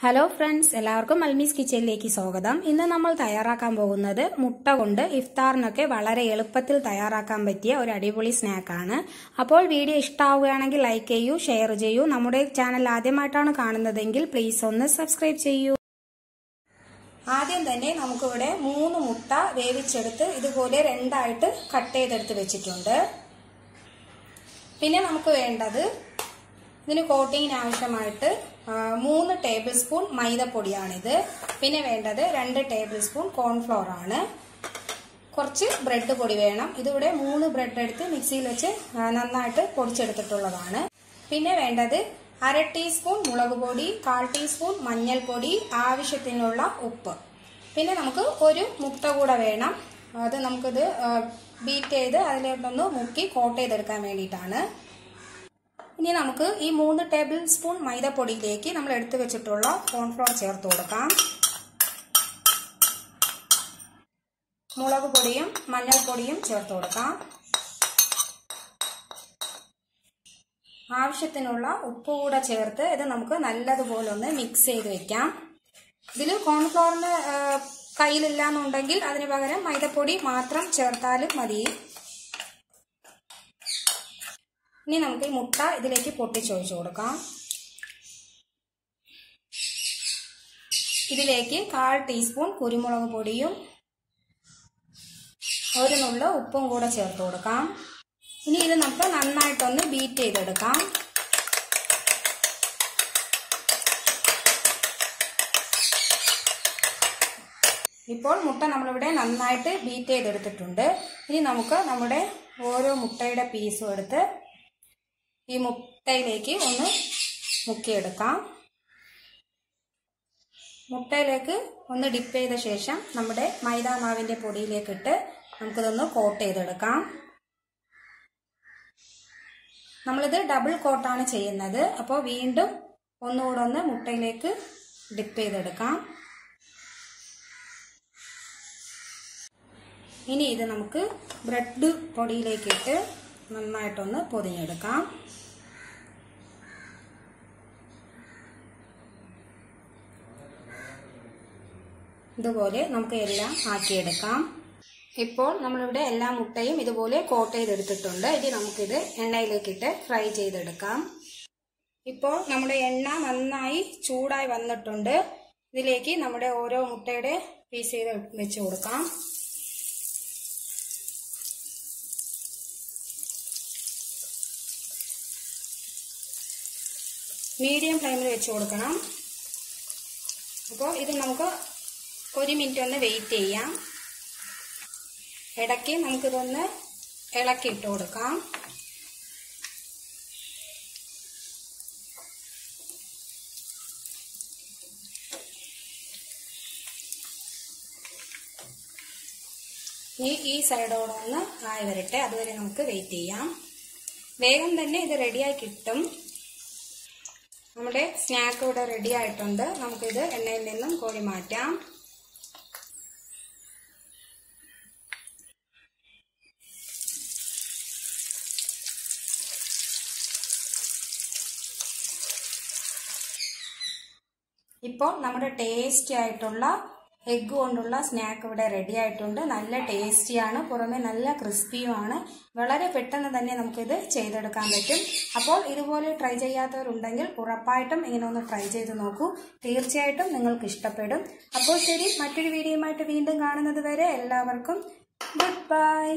Hello friends എല്ലാവർക്കും മൽമീസ് കിച്ചണിലേക്ക് സ്വാഗതം. ഇന്ന് നമ്മൾ തയ്യാറാക്കാൻ പോകുന്നത് മുട്ട കൊണ്ട് ഇഫ്താറിനൊക്കെ വളരെ എളുപ്പത്തിൽ തയ്യാറാക്കാൻ പറ്റിയ ഒരു അടിപൊളി സ്നാക്കാണ് അപ്പോൾ വീഡിയോ ഇഷ്ടമാവുകയാണെങ്കിൽ ലൈക്ക് ചെയ്യൂ ഷെയർ ചെയ്യൂ. നമ്മുടെ ചാനൽ ആദ്യമായിട്ടാണ് കാണുന്നതെങ്കിൽ പ്ലീസ് ഒന്ന് സബ്സ്ക്രൈബ് ചെയ്യൂ. ആദ്യം തന്നെ നമുക്കിവിടെ മൂന്ന് മുട്ട വേവിച്ചെടുത്ത് ഇതുപോലെ രണ്ടായിട്ട് കട്ട് ചെയ്തെടുത്ത് വെച്ചിട്ടുണ്ട്. പിന്നെ നമുക്ക് വേണ്ടത് ഇതിന് കോട്ടിങ്ങിന് ആവശ്യമായിട്ട് മൂന്ന് ടേബിൾ സ്പൂൺ മൈദപ്പൊടിയാണിത്. പിന്നെ വേണ്ടത് രണ്ട് ടേബിൾ സ്പൂൺ കോൺഫ്ലോർ ആണ്. കുറച്ച് ബ്രെഡ് പൊടി വേണം. ഇതിവിടെ മൂന്ന് ബ്രെഡ് എടുത്ത് മിക്സിയിൽ വെച്ച് നന്നായിട്ട് പൊടിച്ചെടുത്തിട്ടുള്ളതാണ്. പിന്നെ വേണ്ടത് അര ടീസ്പൂൺ മുളക് പൊടി കാൽ ടീസ്പൂൺ മഞ്ഞൾപ്പൊടി ആവശ്യത്തിനുള്ള ഉപ്പ്. പിന്നെ നമുക്ക് ഒരു മുട്ട കൂടെ വേണം. അത് നമുക്കിത് ബീറ്റ് ചെയ്ത് അതിലോട്ടൊന്ന് മുക്കി കോട്ട് ചെയ്തെടുക്കാൻ വേണ്ടിയിട്ടാണ്. ഇനി നമുക്ക് ഈ മൂന്ന് ടേബിൾ സ്പൂൺ മൈദപ്പൊടിയിലേക്ക് നമ്മൾ എടുത്തു വെച്ചിട്ടുള്ള കോൺഫ്ലോർ ചേർത്ത് കൊടുക്കാം. മുളക് പൊടിയും മഞ്ഞൾപ്പൊടിയും ചേർത്ത് കൊടുക്കാം. ആവശ്യത്തിനുള്ള ഉപ്പ് കൂടെ ചേർത്ത് ഇത് നമുക്ക് നല്ലതുപോലെ ഒന്ന് മിക്സ് ചെയ്ത് വെക്കാം. ഇതിൽ കോൺഫ്ലോറിന് കയ്യിലില്ല എന്നുണ്ടെങ്കിൽ അതിന് പകരം മൈദപ്പൊടി മാത്രം ചേർത്താലും മതി. ഇനി നമുക്ക് ഈ മുട്ട ഇതിലേക്ക് പൊട്ടിച്ചൊഴിച്ചു കൊടുക്കാം. ഇതിലേക്ക് കാൽ ടീസ്പൂൺ കുരുമുളക് പൊടിയും ഒരു നുള്ള ഉപ്പും കൂടെ ചേർത്ത് കൊടുക്കാം. ഇനി ഇത് നമുക്ക് നന്നായിട്ടൊന്ന് ബീറ്റ് ചെയ്തെടുക്കാം. ഇപ്പോൾ മുട്ട നമ്മളിവിടെ നന്നായിട്ട് ബീറ്റ് ചെയ്തെടുത്തിട്ടുണ്ട്. ഇനി നമുക്ക് നമ്മുടെ ഓരോ മുട്ടയുടെ പീസും എടുത്ത് ഈ മുട്ടയിലേക്ക് ഒന്ന് മുക്കിയെടുക്കാം. മുട്ടയിലേക്ക് ഒന്ന് ഡിപ്പ് ചെയ്ത ശേഷം നമ്മുടെ മൈദാ പൊടിയിലേക്ക് ഇട്ട് നമുക്കിതൊന്ന് കോട്ട് ചെയ്തെടുക്കാം. നമ്മളിത് ഡബിൾ കോട്ടാണ് ചെയ്യുന്നത്. അപ്പോൾ വീണ്ടും ഒന്നുകൂടെ ഒന്ന് മുട്ടയിലേക്ക് ഡിപ്പ് ചെയ്തെടുക്കാം. ഇനി ഇത് നമുക്ക് ബ്രെഡ് പൊടിയിലേക്കിട്ട് നന്നായിട്ടൊന്ന് പൊതിഞ്ഞെടുക്കാം. ഇതുപോലെ നമുക്ക് എല്ലാം ആക്കിയെടുക്കാം. ഇപ്പോൾ നമ്മളിവിടെ എല്ലാ മുട്ടയും ഇതുപോലെ കോട്ട് ചെയ്തെടുത്തിട്ടുണ്ട്. ഇനി നമുക്കിത് എണ്ണയിലേക്കിട്ട് ഫ്രൈ ചെയ്തെടുക്കാം. ഇപ്പോൾ നമ്മുടെ എണ്ണ നന്നായി ചൂടായി വന്നിട്ടുണ്ട്. ഇതിലേക്ക് നമ്മുടെ ഓരോ മുട്ടയുടെ പീസ് ചെയ്ത് വെച്ച് കൊടുക്കാം. മീഡിയം ഫ്ലെയിമിൽ വെച്ച് കൊടുക്കണം. അപ്പോൾ ഇത് നമുക്ക് ഒരു മിനിറ്റ് ഒന്ന് വെയിറ്റ് ചെയ്യാം. ഇടയ്ക്ക് നമുക്കിതൊന്ന് ഇളക്കി ഇട്ട് കൊടുക്കാം. ഈ ഈ സൈഡോടെ ഒന്ന് ആയി വരട്ടെ. അതുവരെ നമുക്ക് വെയിറ്റ് ചെയ്യാം. വേഗം തന്നെ ഇത് റെഡിയായി കിട്ടും. നമ്മുടെ സ്നാക്ക് ഇവിടെ റെഡി ആയിട്ടുണ്ട്. നമുക്കിത് എണ്ണയിൽ നിന്നും കോഴി മാറ്റാം. ഇപ്പോൾ നമ്മുടെ ടേസ്റ്റി ആയിട്ടുള്ള എഗ്ഗ് കൊണ്ടുള്ള സ്നാക്ക് ഇവിടെ റെഡി ആയിട്ടുണ്ട്. നല്ല ടേസ്റ്റിയാണ് പുറമെ നല്ല ക്രിസ്പിയുമാണ് വളരെ പെട്ടെന്ന് തന്നെ നമുക്കിത് ചെയ്തെടുക്കാൻ പറ്റും. അപ്പോൾ ഇതുപോലെ ട്രൈ ചെയ്യാത്തവരുണ്ടെങ്കിൽ ഉറപ്പായിട്ടും ഇങ്ങനെ ഒന്ന് ട്രൈ ചെയ്ത് നോക്കൂ. തീർച്ചയായിട്ടും നിങ്ങൾക്ക് ഇഷ്ടപ്പെടും. അപ്പോൾ ശരി മറ്റൊരു വീഡിയോയുമായിട്ട് വീണ്ടും കാണുന്നത് വരെ എല്ലാവർക്കും ഗുഡ് ബൈ